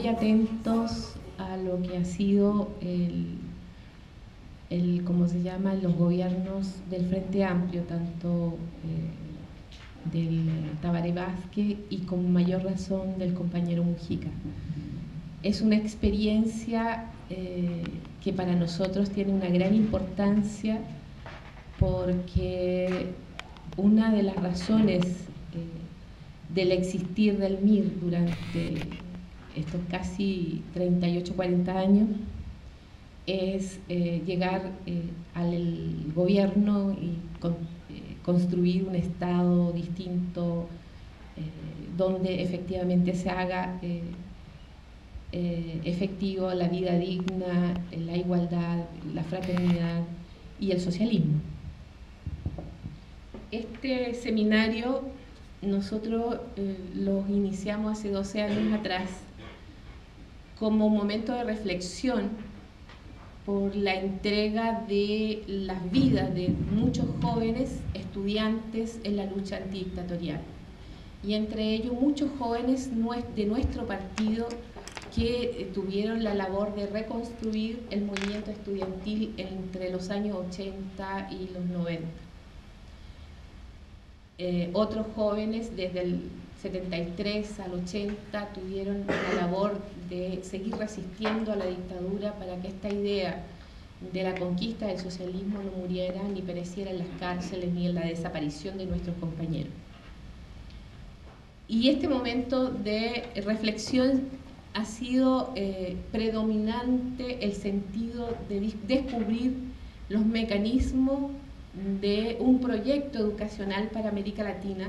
muy atentos a lo que ha sido el, el ¿cómo se llama?, los gobiernos del Frente Amplio, tanto eh, del Tabaré Vázquez y con mayor razón del compañero Mujica. Es una experiencia eh, que para nosotros tiene una gran importancia porque una de las razones eh, del existir del MIR durante estos casi 38, 40 años es eh, llegar eh, al gobierno y construir un Estado distinto donde efectivamente se haga efectivo la vida digna, la igualdad, la fraternidad y el socialismo. Este seminario nosotros eh, lo iniciamos hace 12 años atrás como momento de reflexión por la entrega de las vidas de muchos jóvenes estudiantes en la lucha antidictatorial. Y entre ellos muchos jóvenes de nuestro partido que eh, tuvieron la labor de reconstruir el movimiento estudiantil entre los años 80 y los 90. Eh, otros jóvenes desde el 73 al 80 tuvieron la labor de seguir resistiendo a la dictadura para que esta idea de la conquista del socialismo no muriera ni pereciera en las cárceles ni en la desaparición de nuestros compañeros. Y este momento de reflexión ha sido eh, predominante el sentido de descubrir los mecanismos de un proyecto educacional para América Latina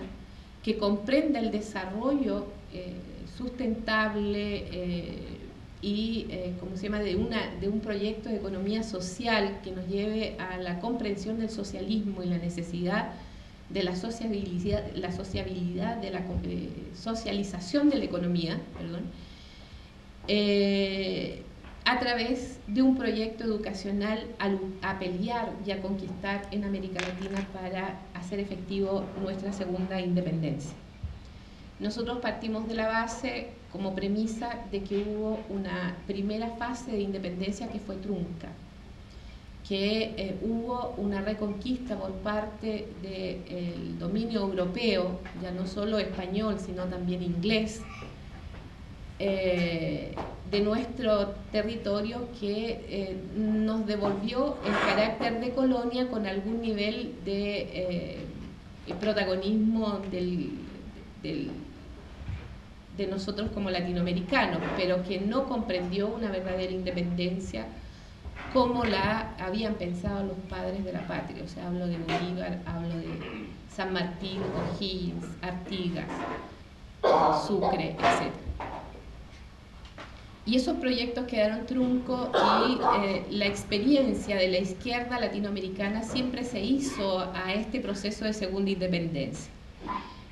que comprenda el desarrollo eh, sustentable eh, y, eh, se llama?, de, una, de un proyecto de economía social que nos lleve a la comprensión del socialismo y la necesidad de la sociabilidad, la sociabilidad de la socialización de la economía, perdón, a través de un proyecto educacional a, pelear y a conquistar en América Latina para hacer efectivo nuestra segunda independencia. Nosotros partimos de la base como premisa de que hubo una primera fase de independencia que fue trunca, que eh, hubo una reconquista por parte del dominio europeo, ya no solo español, sino también inglés, eh, de nuestro territorio que eh, nos devolvió el carácter de colonia con algún nivel de eh, protagonismo del, de nosotros como latinoamericanos, pero que no comprendió una verdadera independencia como la habían pensado los padres de la patria. O sea, hablo de Bolívar, hablo de San Martín, O'Higgins, Artigas, Sucre, etc. Y esos proyectos quedaron truncos y eh, la experiencia de la izquierda latinoamericana siempre se hizo a este proceso de segunda independencia.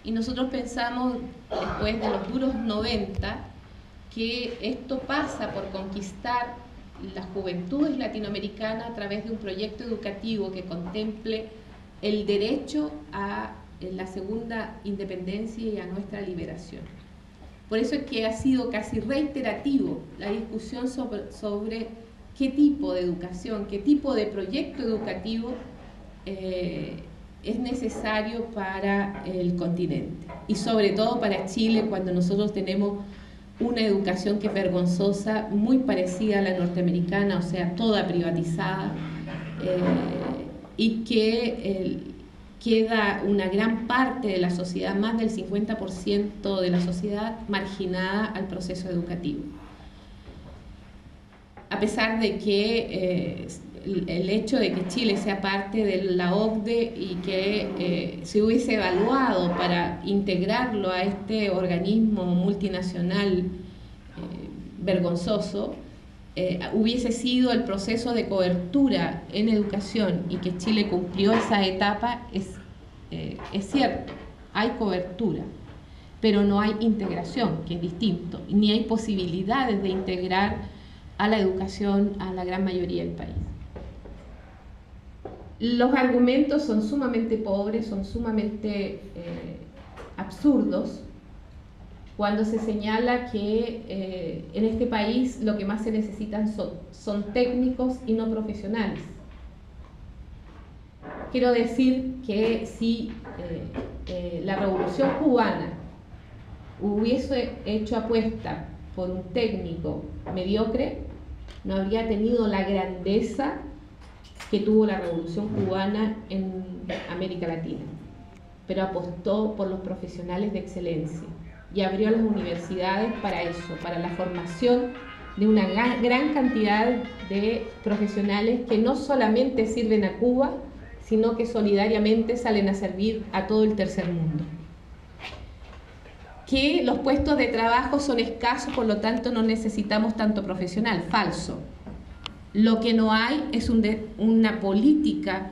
Y nosotros pensamos, después de los duros 90, que esto pasa por conquistar las juventudes latinoamericanas a través de un proyecto educativo que contemple el derecho a la segunda independencia y a nuestra liberación. Por eso es que ha sido casi reiterativo la discusión sobre, qué tipo de educación, qué tipo de proyecto educativo eh, es necesario para el continente. Y sobre todo para Chile cuando nosotros tenemos una educación que es vergonzosa, muy parecida a la norteamericana, o sea, toda privatizada, eh, y que queda una gran parte de la sociedad, más del 50% de la sociedad, marginada al proceso educativo. A pesar de que eh, el hecho de que Chile sea parte de la OCDE y que eh, se hubiese evaluado para integrarlo a este organismo multinacional eh, vergonzoso, hubiese sido el proceso de cobertura en educación y que Chile cumplió esa etapa, es, eh, es cierto, hay cobertura, pero no hay integración, que es distinto, ni hay posibilidades de integrar a la educación a la gran mayoría del país. Los argumentos son sumamente pobres, son sumamente eh, absurdos, cuando se señala que eh, en este país lo que más se necesitan son, son técnicos y no profesionales. Quiero decir que si eh, eh, la revolución cubana hubiese hecho apuesta por un técnico mediocre, no habría tenido la grandeza que tuvo la revolución cubana en América Latina, pero apostó por los profesionales de excelencia y abrió las universidades para eso, para la formación de una gran cantidad de profesionales que no solamente sirven a Cuba, sino que solidariamente salen a servir a todo el tercer mundo. Que los puestos de trabajo son escasos, por lo tanto no necesitamos tanto profesional. Falso. Lo que no hay es una política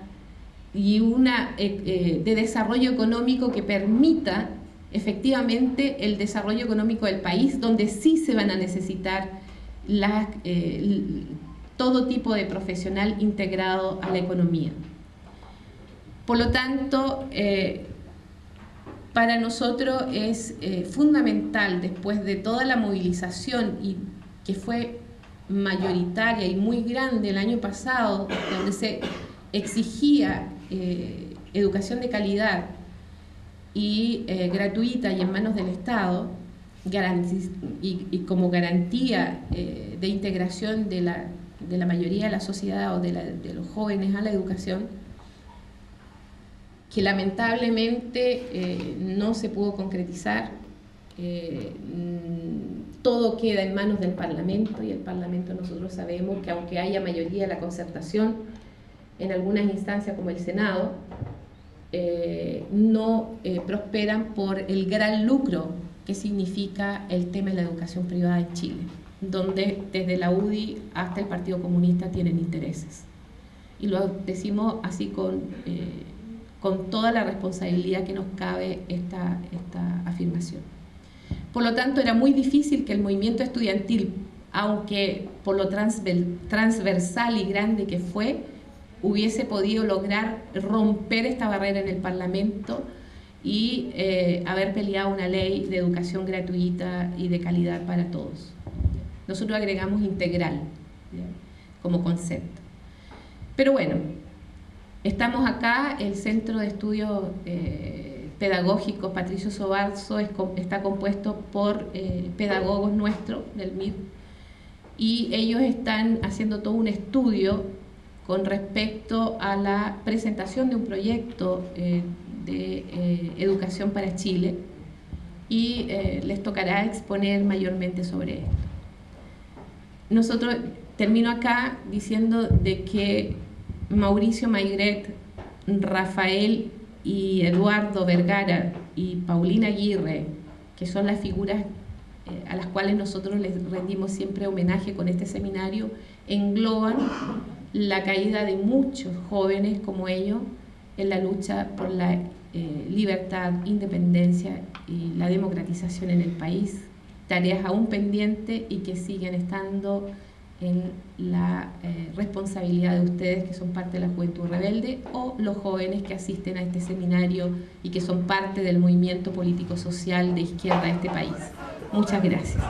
y una eh, eh, de desarrollo económico que permita efectivamente el desarrollo económico del país, donde sí se van a necesitar eh, todo tipo de profesional integrado a la economía. Por lo tanto, eh, para nosotros es eh, fundamental, después de toda la movilización y que fue mayoritaria y muy grande el año pasado, donde se exigía educación de calidad y eh, gratuita y en manos del Estado, y, como garantía eh, de integración de la, de la, mayoría de la sociedad o de, los jóvenes a la educación, que lamentablemente eh, no se pudo concretizar. Mm, todo queda en manos del Parlamento y el Parlamento nosotros sabemos que aunque haya mayoría de la concertación, en algunas instancias como el Senado, eh, no eh, prosperan por el gran lucro que significa el tema de la educación privada en Chile, donde desde la UDI hasta el Partido Comunista tienen intereses. Y lo decimos así con, eh, con toda la responsabilidad que nos cabe esta, esta afirmación. Por lo tanto, era muy difícil que el movimiento estudiantil, aunque por lo transversal y grande que fue, hubiese podido lograr romper esta barrera en el Parlamento y eh, haber peleado una ley de educación gratuita y de calidad para todos. Nosotros agregamos integral como concepto. Pero bueno, estamos acá, el Centro de Estudios eh, Pedagógicos Patricio Sobarzo está compuesto por eh, pedagogos nuestros del MIR y ellos están haciendo todo un estudio con respecto a la presentación de un proyecto eh, de eh, educación para Chile y eh, les tocará exponer mayormente sobre esto. Nosotros termino acá diciendo de que Mauricio Maigret, Rafael y Eduardo Vergara y Paulina Aguirre, que son las figuras a las cuales nosotros les rendimos siempre homenaje con este seminario, engloban la caída de muchos jóvenes como ellos en la lucha por la eh, libertad, independencia y la democratización en el país, tareas aún pendientes y que siguen estando en la eh, responsabilidad de ustedes que son parte de la Juventud Rebelde o los jóvenes que asisten a este seminario y que son parte del movimiento político-social de izquierda de este país. Muchas gracias.